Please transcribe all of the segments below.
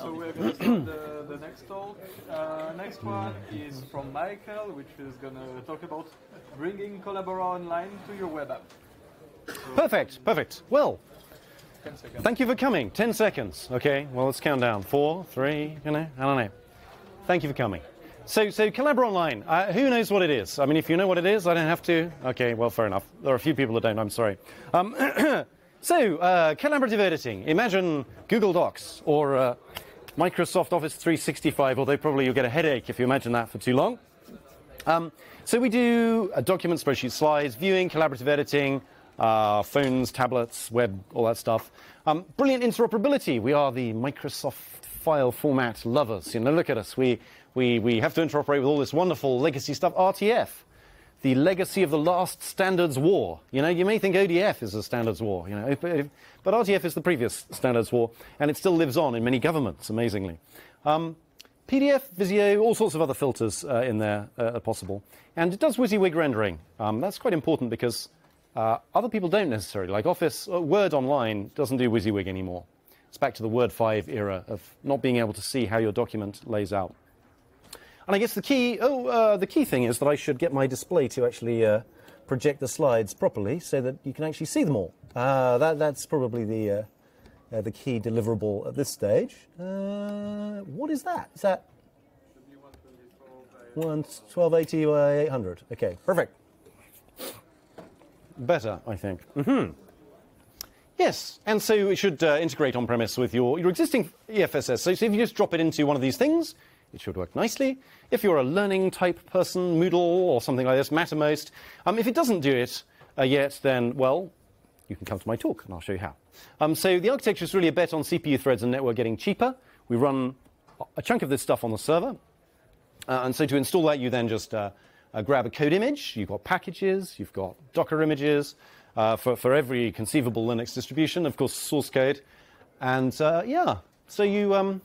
So we're going to start the, the next talk. Uh, next one is from Michael, which is going to talk about bringing Collabora online to your web app. Perfect, perfect. Well, thank you for coming. 10 seconds. Okay, well, let's count down. Four, three, you know, I don't know. Thank you for coming. So, so Collabora Online, uh, who knows what it is? I mean, if you know what it is, I don't have to. Okay, well, fair enough. There are a few people that don't, I'm sorry. Um, so, uh, collaborative editing. Imagine Google Docs or uh, Microsoft Office 365, although probably you'll get a headache if you imagine that for too long. Um, so we do uh, document, spreadsheet, slides, viewing, collaborative editing, uh, phones, tablets, web, all that stuff. Um, brilliant interoperability. We are the Microsoft file format lovers. You know, look at us. We, we, we have to interoperate with all this wonderful legacy stuff. RTF, the legacy of the last standards war. You know, you may think ODF is a standards war, you know, but, RTF is the previous standards war, and it still lives on in many governments, amazingly. Um, PDF, Visio, all sorts of other filters uh, in there uh, are possible. And it does WYSIWYG rendering. Um, that's quite important because uh, other people don't necessarily. Like Office, uh, Word Online doesn't do WYSIWYG anymore. It's back to the Word 5 era of not being able to see how your document lays out. And I guess the key, oh, uh, the key thing is that I should get my display to actually uh, project the slides properly so that you can actually see them all. Uh, that, that's probably the, uh, uh, the key deliverable at this stage. Uh, what is that? Is that 1, 1280 by 800? Okay, perfect. Better, I think. hmm Yes, and so it should integrate on premise with your, your existing EFSS. So, so if you just drop it into one of these things, it should work nicely. If you're a learning type person, Moodle or something like this, Mattermost, um, if it doesn't do it uh, yet, then, well, you can come to my talk and I'll show you how. Um, so the architecture is really a bet on CPU threads and network getting cheaper. We run a chunk of this stuff on the server. Uh, and so to install that, you then just uh, uh, grab a code image. You've got packages, you've got Docker images uh, for, for every conceivable Linux distribution, of course, source code. And uh, yeah, so you, um,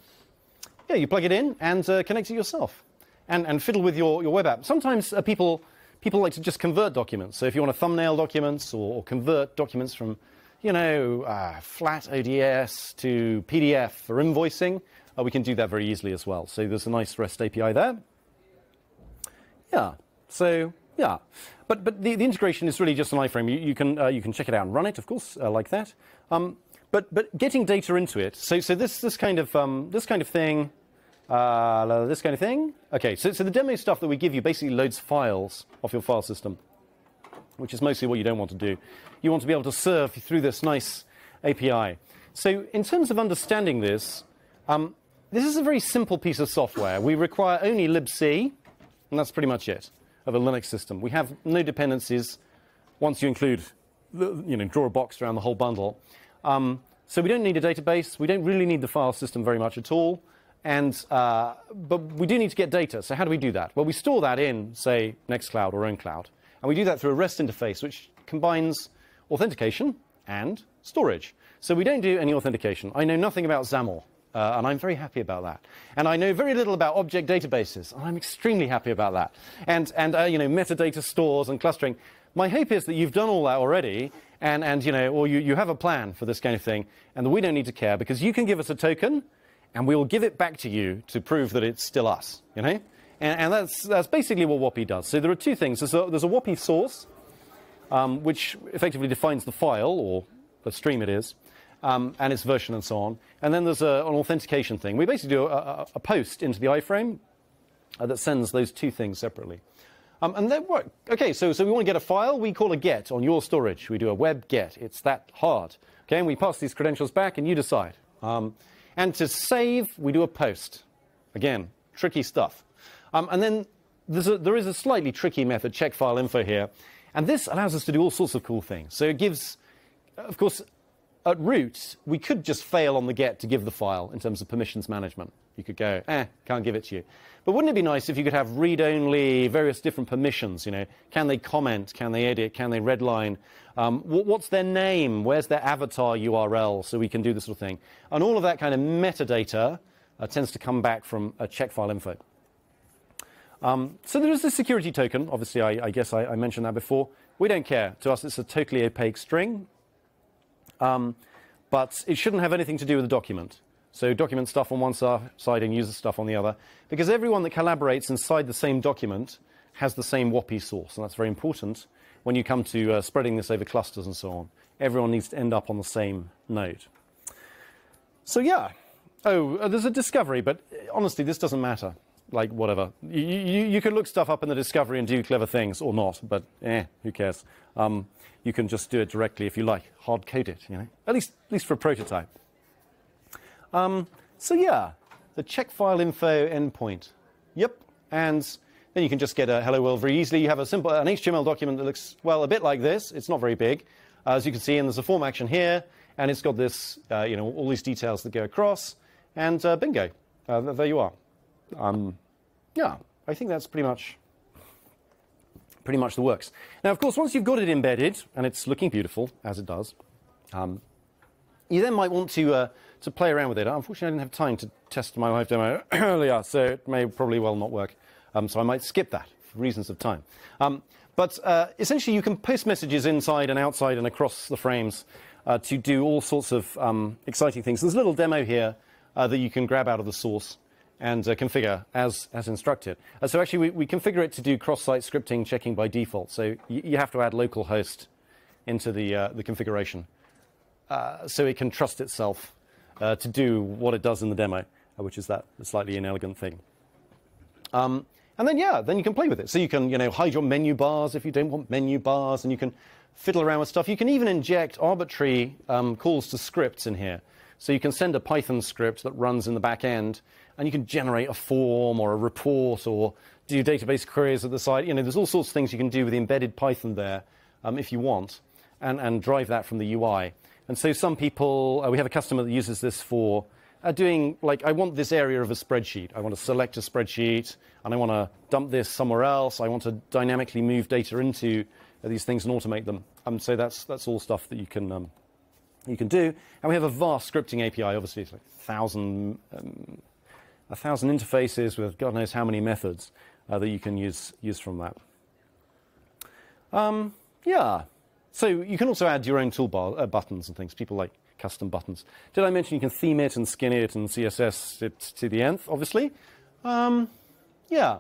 yeah, you plug it in and uh, connect it yourself and, and fiddle with your, your web app. Sometimes uh, people, people like to just convert documents. So if you want to thumbnail documents or, or convert documents from, you know, uh, flat ODS to PDF for invoicing, uh, we can do that very easily as well. So there's a nice REST API there. Yeah. So yeah, but but the, the integration is really just an iframe. You, you can uh, you can check it out and run it, of course, uh, like that. Um, but but getting data into it. So so this this kind of um, this kind of thing, uh, this kind of thing. Okay. So so the demo stuff that we give you basically loads files off your file system, which is mostly what you don't want to do. You want to be able to serve through this nice API. So in terms of understanding this, um, this is a very simple piece of software. We require only libc, and that's pretty much it of a Linux system. We have no dependencies once you include, you know, draw a box around the whole bundle. Um, so we don't need a database. We don't really need the file system very much at all. And, uh, but we do need to get data. So how do we do that? Well, we store that in, say, Nextcloud or OwnCloud. And we do that through a REST interface, which combines authentication and storage. So we don't do any authentication. I know nothing about SAML. Uh, and I'm very happy about that. And I know very little about object databases, and I'm extremely happy about that. And, and uh, you know, metadata stores and clustering. My hope is that you've done all that already, and, and you know, or you, you have a plan for this kind of thing, and that we don't need to care because you can give us a token, and we will give it back to you to prove that it's still us. You know, and, and that's that's basically what WOPI does. So there are two things. There's a, there's a WOPI source, um, which effectively defines the file or the stream it is um, and its version and so on. And then there's a, an authentication thing. We basically do a, a, a post into the iframe uh, that sends those two things separately. Um, and then what? Okay, so, so we want to get a file. We call a get on your storage. We do a web get. It's that hard. Okay, and we pass these credentials back, and you decide. Um, and to save, we do a post. Again, tricky stuff. Um, and then a, there is a slightly tricky method, check file info here. And this allows us to do all sorts of cool things. So it gives, of course, at root, we could just fail on the get to give the file in terms of permissions management. You could go, eh, can't give it to you. But wouldn't it be nice if you could have read-only, various different permissions? You know, can they comment? Can they edit? Can they redline? Um, what's their name? Where's their avatar URL? So we can do this sort of thing. And all of that kind of metadata uh, tends to come back from a check file info. Um, so there is the security token. Obviously, I, I guess I, I mentioned that before. We don't care. To us, it's a totally opaque string. Um, but it shouldn't have anything to do with the document. So document stuff on one side and user stuff on the other, because everyone that collaborates inside the same document has the same WOPI source, and that's very important when you come to uh, spreading this over clusters and so on. Everyone needs to end up on the same node. So yeah. Oh, uh, there's a discovery, but uh, honestly, this doesn't matter. Like whatever, you, you, you could look stuff up in the discovery and do clever things, or not. But eh, who cares? Um, you can just do it directly if you like, hard code it. You know, at least at least for a prototype. Um, so yeah, the check file info endpoint. Yep, and then you can just get a hello world very easily. You have a simple an HTML document that looks well a bit like this. It's not very big, uh, as you can see, and there's a form action here, and it's got this, uh, you know, all these details that go across, and uh, bingo, uh, there you are. Um, yeah, I think that's pretty much pretty much the works. Now, of course, once you've got it embedded and it's looking beautiful as it does, um, you then might want to uh, to play around with it. Unfortunately, I didn't have time to test my live demo earlier, so it may probably well not work. Um, so I might skip that for reasons of time. Um, but uh, essentially, you can post messages inside and outside and across the frames uh, to do all sorts of um, exciting things. There's a little demo here uh, that you can grab out of the source and uh, configure as, as instructed. Uh, so actually, we, we, configure it to do cross-site scripting checking by default. So you have to add localhost into the, uh, the configuration so it can trust itself to do what it does in the demo, which is that slightly inelegant thing. Um, and then, yeah, then you can play with it. So you can, you know, hide your menu bars if you don't want menu bars, and you can fiddle around with stuff. You can even inject arbitrary um, calls to scripts in here. So you can send a Python script that runs in the back end, and you can generate a form or a report or do database queries at the site. You know, there's all sorts of things you can do with the embedded Python there um, if you want, and, and drive that from the UI. And so some people, uh, we have a customer that uses this for uh, doing like I want this area of a spreadsheet. I want to select a spreadsheet and I want to dump this somewhere else. I want to dynamically move data into uh, these things and automate them. Um, so that's that's all stuff that you can um, you can do. And we have a vast scripting API. Obviously, it's like a thousand um, a thousand interfaces with God knows how many methods uh, that you can use use from that. Um, yeah. So you can also add your own toolbar uh, buttons and things. People like custom buttons. Did I mention you can theme it and skin it and CSS it to the nth, obviously? Um, yeah.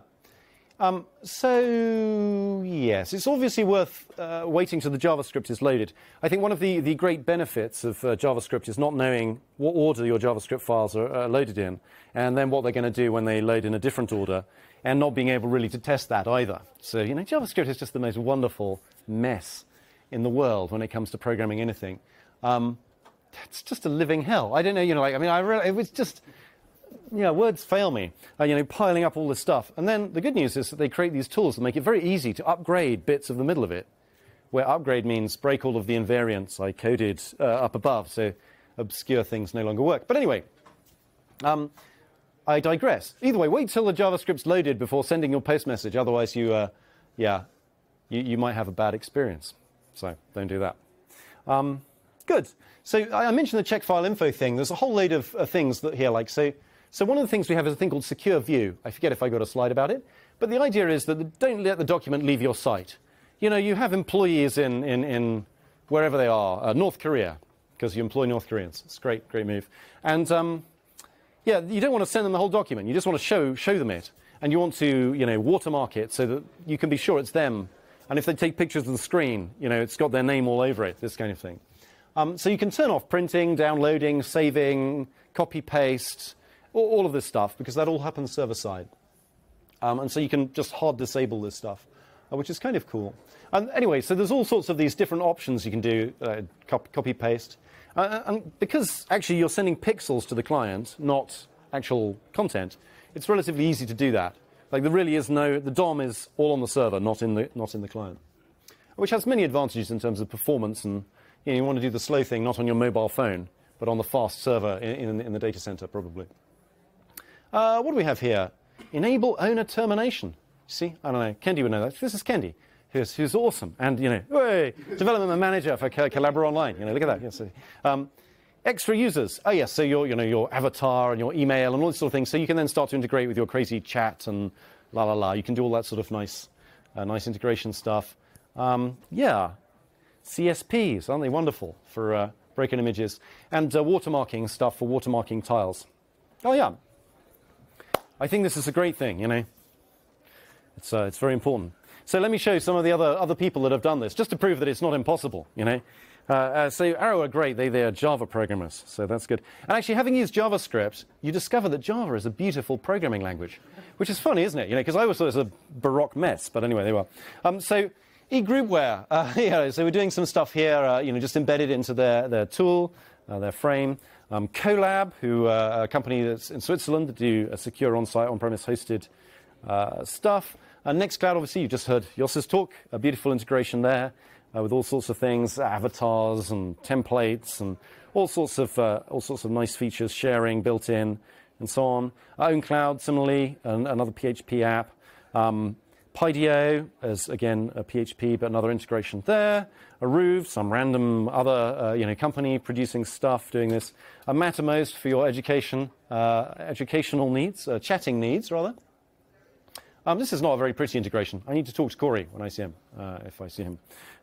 Um, so, yes, it's obviously worth uh, waiting till the JavaScript is loaded. I think one of the, the great benefits of uh, JavaScript is not knowing what order your JavaScript files are uh, loaded in, and then what they're going to do when they load in a different order, and not being able really to test that either. So, you know, JavaScript is just the most wonderful mess in the world when it comes to programming anything. Um, it's just a living hell. I don't know, you know, like, I mean, I really, it was just, know, words fail me, uh, you know, piling up all this stuff. And then the good news is that they create these tools that make it very easy to upgrade bits of the middle of it, where upgrade means break all of the invariants I coded uh, up above, so obscure things no longer work. But anyway, um, I digress. Either way, wait till the JavaScript's loaded before sending your post message. Otherwise, you, uh, yeah, you, you, might have a bad experience. So don't do that. Um, Good. So I mentioned the check file info thing. There's a whole load of things that here, like so. So one of the things we have is a thing called secure view. I forget if I got a slide about it, but the idea is that the, don't let the document leave your site. You know, you have employees in in, in wherever they are, uh, North Korea, because you employ North Koreans. It's great, great move. And um, yeah, you don't want to send them the whole document. You just want to show show them it, and you want to you know watermark it so that you can be sure it's them. And if they take pictures of the screen, you know, it's got their name all over it. This kind of thing. Um, so you can turn off printing, downloading, saving, copy paste, all, of this stuff, because that all happens server side. Um, and so you can just hard disable this stuff, uh, which is kind of cool. And anyway, so there's all sorts of these different options you can do, uh, copy, copy paste. Uh, uh, and because actually you're sending pixels to the client, not actual content, it's relatively easy to do that. Like there really is no, the DOM is all on the server, not in the, not in the client. Which has many advantages in terms of performance and you, know, you want to do the slow thing not on your mobile phone, but on the fast server in, in, in the data center, probably. Uh, what do we have here? Enable owner termination. See, I don't know. Kendy would know that. This is Kendy, who's, who's awesome. And, you know, hey, development manager for Collabora Online. You know, look at that. Yes. Um, extra users. Oh, yes. So your, you know, your avatar and your email and all this sort of things. So you can then start to integrate with your crazy chat and la la la. You can do all that sort of nice, uh, nice integration stuff. Um, yeah. CSPs, aren't they wonderful for uh, breaking images? And uh, watermarking stuff for watermarking tiles. Oh yeah. I think this is a great thing, you know. It's, uh, it's very important. So let me show you some of the other, other people that have done this, just to prove that it's not impossible, you know. Uh, uh, so Arrow are great. They, they are Java programmers, so that's good. And actually, having used JavaScript, you discover that Java is a beautiful programming language, which is funny, isn't it? You know, because I always thought it was a baroque mess, but anyway, they were. Um, so eGroupware, uh, you know, so we're doing some stuff here, uh, you know, just embedded into their, their tool, uh, their frame. Um, Kolab, who uh, a company that's in Switzerland that do a secure on-site, on-premise hosted stuff. And Nextcloud, obviously, you just heard Jos's talk, a beautiful integration there uh, with all sorts of things, avatars and templates and all sorts of, uh, all sorts of nice features, sharing built in and so on. OwnCloud, similarly, an, another PHP app. Um, Pydio as, again, a PHP, but another integration there. Aruv, some random other uh, you know, company producing stuff doing this. A Mattermost for your education, uh, educational needs, uh, chatting needs, rather. Um, this is not a very pretty integration. I need to talk to Corey when I see him, uh, if I see him,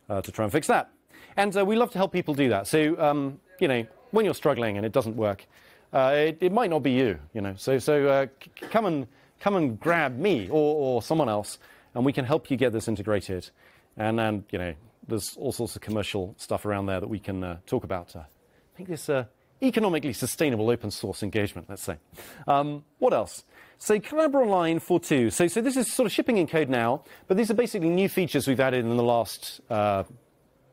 uh, to try and fix that. And uh, we love to help people do that. So, um, you know, when you're struggling and it doesn't work, it, it, might not be you, you know. So, so come, and, come and grab me or, or someone else, and we can help you get this integrated. And then, you know, there's all sorts of commercial stuff around there that we can uh, talk about. I think this economically sustainable open source engagement, let's say. Um, what else? So Collabora Online 4.2. So, so this is sort of shipping in code now, but these are basically new features we've added in the last uh,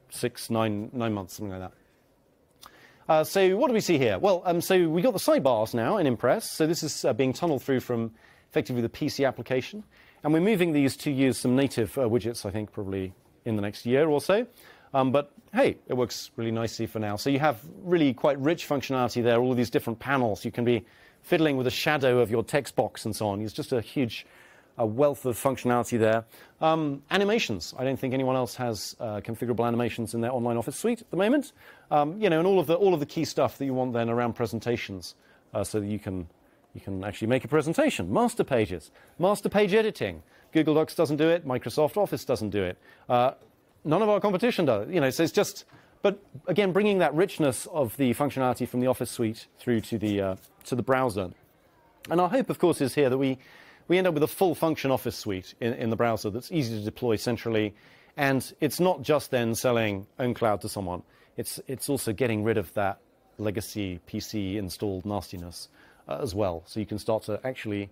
six, nine, nine months, something like that. Uh, so what do we see here? Well, um, so we got the sidebars now in Impress. So this is uh, being tunneled through from effectively the PC application. And we're moving these to use some native uh, widgets, I think, probably in the next year or so. Um, but hey, it works really nicely for now. So you have really quite rich functionality there, all of these different panels. You can be fiddling with the shadow of your text box and so on. It's just a huge a wealth of functionality there. Um, animations. I don't think anyone else has uh, configurable animations in their online office suite at the moment. Um, you know, and all of the all of the key stuff that you want then around presentations, uh, so that you can you can actually make a presentation. Master pages, master page editing. Google Docs doesn't do it. Microsoft Office doesn't do it. Uh, none of our competition does. You know, so it's just. But again, bringing that richness of the functionality from the Office suite through to the uh, to the browser. And our hope, of course, is here that we, we end up with a full function Office suite in, in the browser that's easy to deploy centrally. And it's not just then selling OwnCloud to someone, it's, it's also getting rid of that legacy PC installed nastiness as well. So you can start to actually,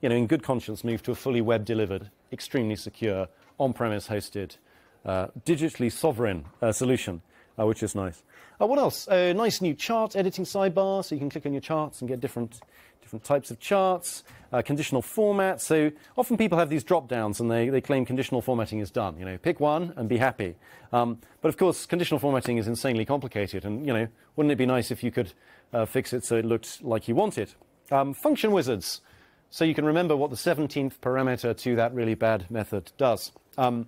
you know, in good conscience, move to a fully web delivered, extremely secure, on premise hosted, uh, digitally sovereign uh, solution, uh, which is nice. Uh, what else? A nice new chart editing sidebar, so you can click on your charts and get different, different types of charts. Uh, conditional format. So often people have these drop downs and they, they claim conditional formatting is done. You know, pick one and be happy. Um, but of course, conditional formatting is insanely complicated. And, you know, wouldn't it be nice if you could uh, fix it so it looked like you want it? Um, function wizards. So you can remember what the 17th parameter to that really bad method does. Um,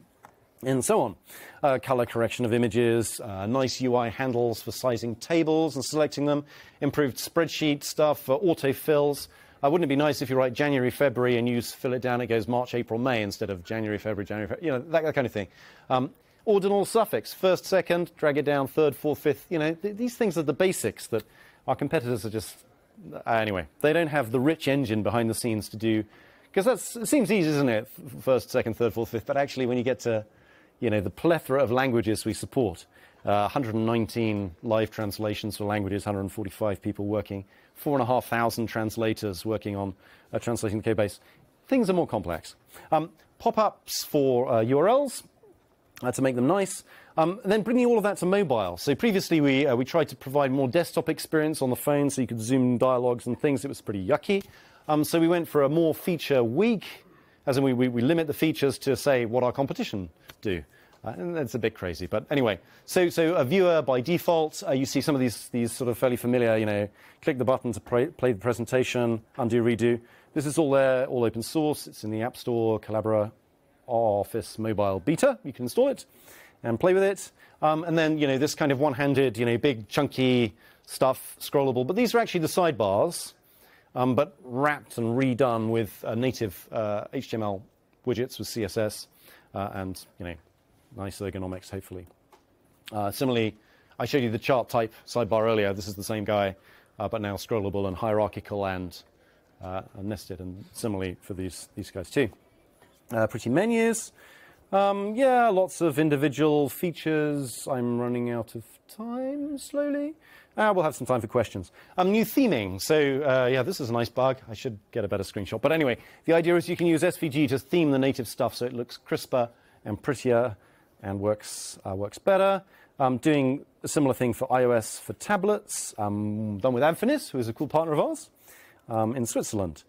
and so on. Uh, color correction of images, uh, nice UI handles for sizing tables and selecting them, improved spreadsheet stuff for autofills. Uh, wouldn't it be nice if you write January, February, and you fill it down, it goes March, April, May instead of January, February, January, February, you know, that, that kind of thing. Um, ordinal suffix, first, second, drag it down, third, fourth, fifth. You know, th- these things are the basics that our competitors are just. Uh, anyway, they don't have the rich engine behind the scenes to do. Because that seems easy, isn't it? First, second, third, fourth, fifth. But actually, when you get to you know, the plethora of languages we support. Uh, 119 live translations for languages, 145 people working, 4,500 translators working on uh, translating the code base. Things are more complex. Um, Pop ups for uh, URLs uh, to make them nice. Um, and then bringing all of that to mobile. So previously we, uh, we tried to provide more desktop experience on the phone so you could zoom in dialogues and things. It was pretty yucky. Um, so we went for a more feature weak, as in we, we, we limit the features to say what our competition do. Uh, and that's a bit crazy, but anyway. So, so a viewer by default, uh, you see some of these, these sort of fairly familiar, you know, click the button to play, the presentation, undo, redo. This is all there, all open source. It's in the App Store, Collabora, Office Mobile Beta. You can install it and play with it. Um, and then, you know, this kind of one-handed, you know, big chunky stuff, scrollable. But these are actually the sidebars, um, but wrapped and redone with uh, native uh, HTML widgets with CSS uh, and, you know, nice ergonomics, hopefully. Uh, similarly, I showed you the chart type sidebar earlier. This is the same guy uh, but now scrollable and hierarchical and, and nested, and similarly for these, these guys too. Pretty menus. Um, yeah, lots of individual features. I'm running out of time slowly. Uh, we'll have some time for questions. Um, new theming. So, uh, yeah, this is a nice bug. I should get a better screenshot. But anyway, the idea is you can use SVG to theme the native stuff so it looks crisper and prettier and works, uh, works better. Um, doing a similar thing for iOS for tablets, um, done with Adfinis, who is a cool partner of ours um, in Switzerland.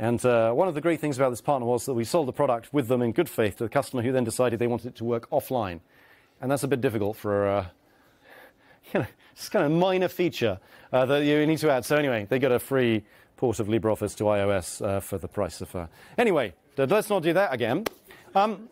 And uh, one of the great things about this partner was that we sold the product with them in good faith to the customer who then decided they wanted it to work offline. And that's a bit difficult for, uh, you know, it's kind of a minor feature uh, that you need to add. So anyway, they got a free port of LibreOffice to iOS uh, for the price of. Uh, anyway, let's not do that again. Um,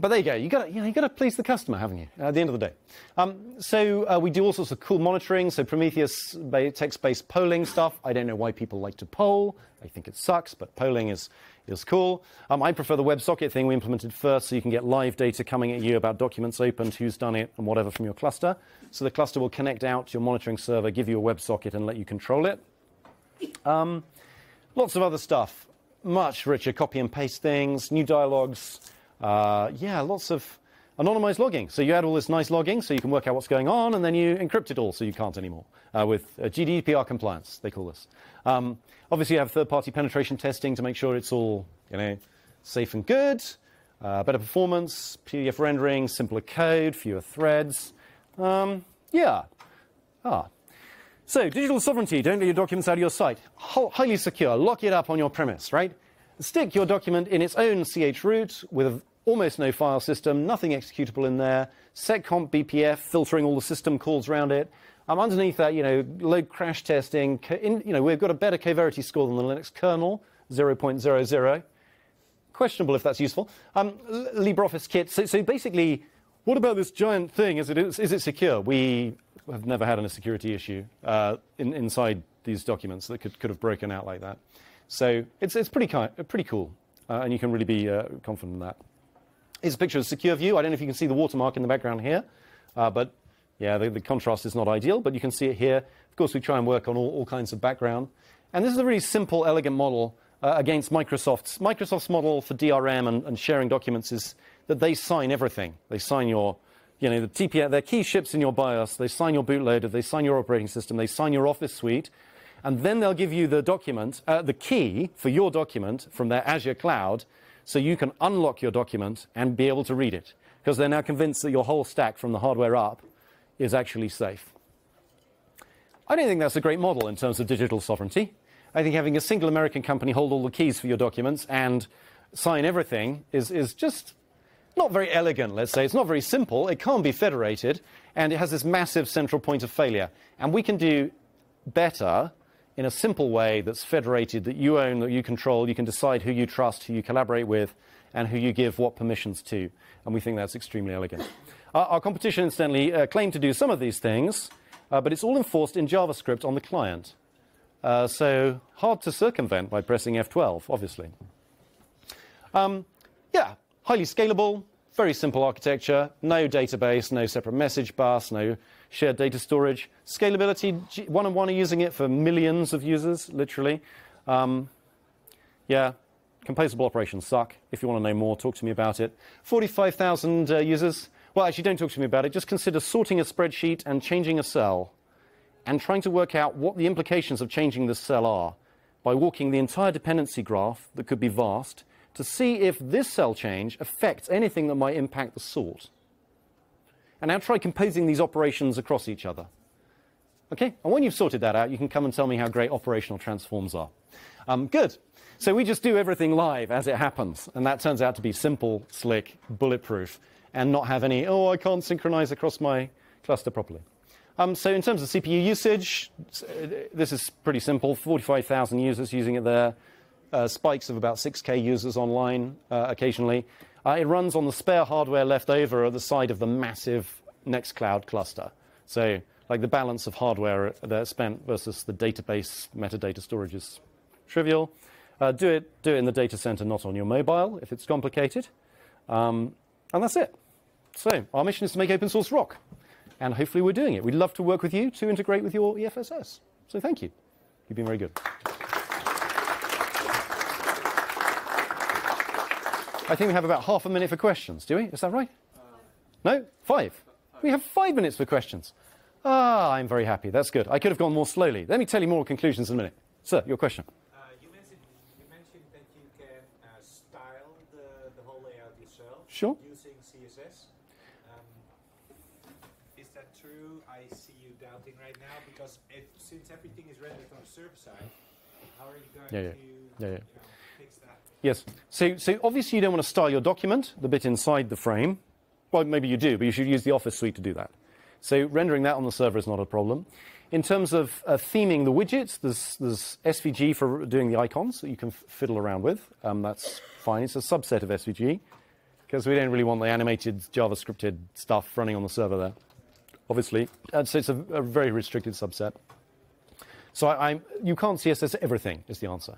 but there you go. You got you, know, you got to please the customer, haven't you? At the end of the day. Um, so uh, we do all sorts of cool monitoring. So Prometheus text-based polling stuff. I don't know why people like to poll. I think it sucks, but polling is is cool. Um, I prefer the WebSocket thing we implemented first, so you can get live data coming at you about documents opened, who's done it, and whatever from your cluster. So the cluster will connect out to your monitoring server, give you a WebSocket, and let you control it. Um, lots of other stuff. Much richer copy and paste things, new dialogues. Uh, yeah, lots of anonymized logging. So you add all this nice logging so you can work out what's going on, and then you encrypt it all so you can't anymore uh, with uh, GDPR compliance, they call this. Um, obviously, you have third-party penetration testing to make sure it's all you know safe and good. Uh, better performance, PDF rendering, simpler code, fewer threads. Um, yeah. Ah. So, digital sovereignty. Don't let your documents out of your site. H- highly secure. Lock it up on your premise, right? Stick your document in its own CH root with almost no file system, nothing executable in there, seccomp BPF filtering all the system calls around it. Um, underneath that, you know, load crash testing. In, you know, we've got a better Coverity score than the Linux kernel, 0.00. Questionable if that's useful. Um, LibreOffice kit. So, so, basically, what about this giant thing? Is it, is, is it secure? We have never had a security issue uh, in, inside these documents that could, could have broken out like that. So it's, it's pretty, kind, pretty cool, uh, and you can really be uh, confident in that. Here's a picture of Secure View. I don't know if you can see the watermark in the background here, uh, but yeah, the, the, contrast is not ideal, but you can see it here. Of course, we try and work on all, all kinds of background. And this is a really simple, elegant model uh, against Microsoft's. Microsoft's model for DRM and, and, sharing documents is that they sign everything. They sign your, you know, the TPM, their key ships in your BIOS, they sign your bootloader, they sign your operating system, they sign your Office suite, and then they'll give you the document, uh, the key for your document from their Azure cloud, so you can unlock your document and be able to read it, because they're now convinced that your whole stack from the hardware up is actually safe. I don't think that's a great model in terms of digital sovereignty. I think having a single American company hold all the keys for your documents and sign everything is, is just not very elegant, let's say. It's not very simple. It can't be federated, and it has this massive central point of failure. And we can do better in a simple way that's federated, that you own, that you control, you can decide who you trust, who you collaborate with, and who you give what permissions to. And we think that's extremely elegant. Our, our competition, incidentally, uh, to do some of these things, uh, but it's all enforced in JavaScript on the client. Uh, so hard to circumvent by pressing F12, obviously. Um, yeah, highly scalable, very simple architecture, no database, no separate message bus, no shared data storage. Scalability, one on one are using it for millions of users, literally. Um, yeah, composable operations suck. If you want to know more, talk to me about it. 45,000 uh, users. Well, actually, don't talk to me about it. Just consider sorting a spreadsheet and changing a cell and trying to work out what the implications of changing this cell are by walking the entire dependency graph that could be vast to see if this cell change affects anything that might impact the sort. And now try composing these operations across each other. Okay? And when you've sorted that out, you can come and tell me how great operational transforms are. Um, good. So we just do everything live as it happens. And that turns out to be simple, slick, bulletproof, and not have any, oh, I can't synchronize across my cluster properly. Um, so in terms of CPU usage, this is pretty simple. 45,000 users using it there. Uh, spikes of about 6K users online uh, occasionally. Uh, it runs on the spare hardware left over at the side of the massive Nextcloud cluster. So, like the balance of hardware that's spent versus the database metadata storage is trivial. Uh, do it do it in the data center, not on your mobile, if it's complicated. Um, and that's it. So, our mission is to make open source rock. And hopefully, we're doing it. We'd love to work with you to integrate with your EFSS. So thank you. You've been very good. I think we have about half a minute for questions, do we? Is that right? No? Five? We have five minutes for questions. Ah, I'm very happy. That's good. I could have gone more slowly. Let me tell you more conclusions in a minute. Sir, your question. Uh, you mentioned you mentioned that you can uh, style the, the whole layout yourself Sure. using CSS. Um, is that true? I see you doubting right now because if, since everything is rendered on the server side, how are you going Yeah, yeah. to Yeah, yeah. You know, fix that? Yes. So, so obviously you don't want to style your document, the bit inside the frame. Well, maybe you do, but you should use the Office suite to do that. So rendering that on the server is not a problem. In terms of uh, theming the widgets, there's, there's SVG for doing the icons that you can fiddle around with. Um, that's fine. It's a subset of SVG because we don't really want the animated JavaScripted stuff running on the server there, obviously. And so it's a, a very restricted subset. So I, I'm, you can't CSS everything, is the answer.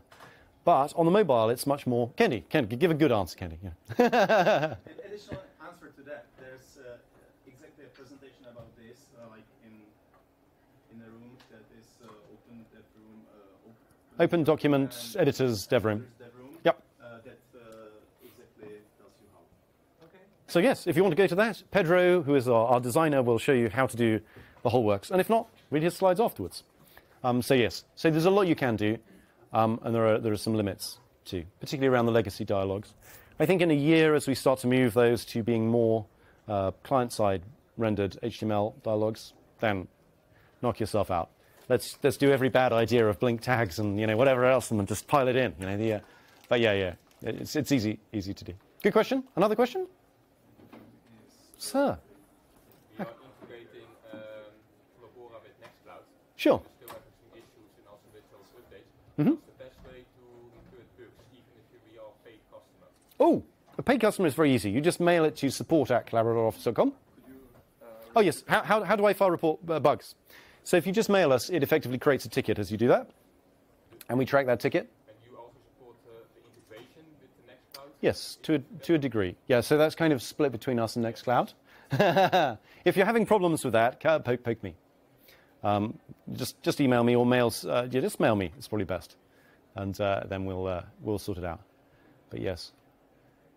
But on the mobile, it's much more. Kenny, Kenny, give a good answer, Kenny. Yeah. An additional answer to that, there's uh, exactly a presentation about this, uh, like in in a room that is uh, open dev room, uh, op- Open document and editors dev room. dev room. Yep. Uh, that uh, exactly tells you how. Okay. So yes, if you want to go to that, Pedro, who is our, our designer, will show you how to do the whole works. And if not, read his slides afterwards. Um, so yes, so there's a lot you can do, um, and there are there are some limits too, particularly around the legacy dialogues. I think in a year, as we start to move those to being more uh, client-side rendered HTML dialogues, then knock yourself out. Let's let's do every bad idea of blink tags and you know whatever else, and then just pile it in. You know, the, uh, but yeah, yeah, it's it's easy easy to do. Good question. Another question, sir. We are integrating um, Labora with Nextcloud. Sure. We're still having some issues and also with some Mhm. What's the best way to include even if are a paid customer? Oh, a paid customer is very easy. You just mail it to support at collaboraoffice.com. Oh, yes. How, how, how do I file report uh, bugs? So if you just mail us, it effectively creates a ticket as you do that. And we track that ticket. And you also support uh, the integration with the Nextcloud? Yes, to a, to a degree. Yeah, so that's kind of split between us and Nextcloud. if you're having problems with that, poke, poke me. Um, just, just email me or mails. Uh, yeah, just mail me. It's probably best. And uh, then we'll, uh, we'll sort it out. But yes,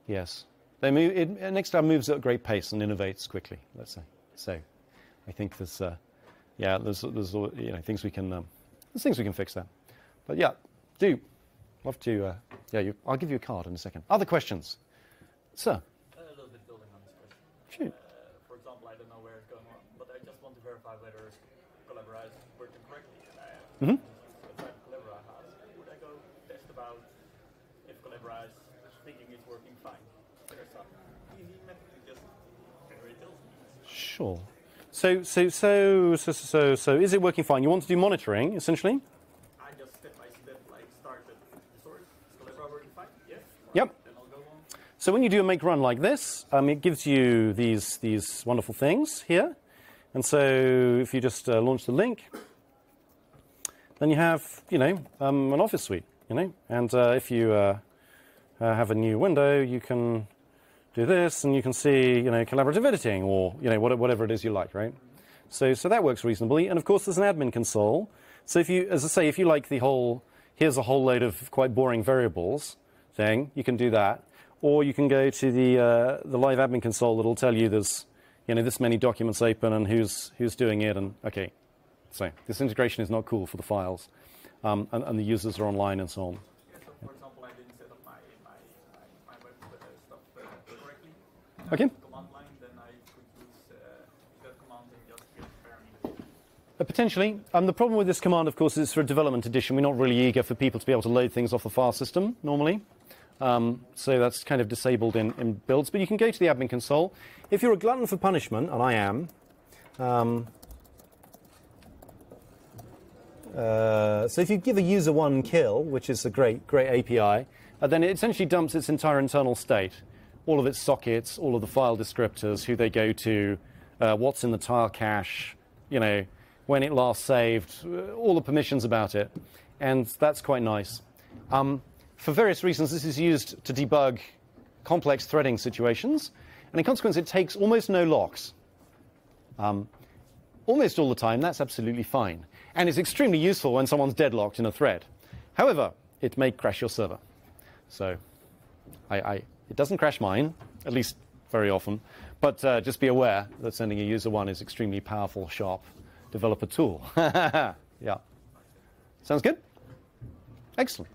yes. They move, it, Nextcloud moves at a great pace and innovates quickly, let's say. So I think there's, uh, yeah, there's, there's you know, things we can, um, there's things we can fix there. But yeah, do love to. Uh, yeah, you, I'll give you a card in a second. Other questions, sir? A little bit building on this question. Shoot. Uh, for example, I don't know where it's going on, but I just want to verify whether Collabora is working correctly. And I have Mhm. outside Collabora has. Would I go test about if Collabora thinking working fine? There's some easy method to just generate those. Sure. So, so, so, so, so, so, is it working fine? You want to do monitoring, essentially? I just step by step like start the source. Is working fine? Yes. Yep. Then I'll go on. So when you do a make run like this, um, it gives you these these wonderful things here. And so if you just uh, launch the link, then you have you know um, an Office suite, you know. And uh, if you uh, uh, have a new window, you can do this, and you can see you know collaborative editing or you know whatever it is you like, right? So so that works reasonably. And of course, there's an admin console. So if you, as I say, if you like the whole here's a whole load of quite boring variables thing, you can do that. Or you can go to the uh, the live admin console that'll tell you there's you know this many documents open and who's who's doing it and okay. So this integration is not cool for the files, um, and, and the users are online and so on. Yeah, so for example, I didn't set up my my my, my web uh, stuff correctly. Okay. Command line, then I could use uh, that command and just get parameters. Uh, potentially. Um, the problem with this command, of course, is for a development edition. We're not really eager for people to be able to load things off the file system normally. Um, so that's kind of disabled in, in builds. But you can go to the admin console. If you're a glutton for punishment, and I am, um, uh, so if you give a user one kill, which is a great, great API, uh, then it essentially dumps its entire internal state, all of its sockets, all of the file descriptors, who they go to, uh, what's in the tile cache, you know, when it last saved, uh, all the permissions about it, and that's quite nice. Um, for various reasons, this is used to debug complex threading situations, and in consequence, it takes almost no locks. Um, almost all the time, that's absolutely fine. And it's extremely useful when someone's deadlocked in a thread. However, it may crash your server. So I, I, it doesn't crash mine, at least very often. But uh, just be aware that sending a user one is extremely powerful, sharp developer tool. yeah. Sounds good? Excellent.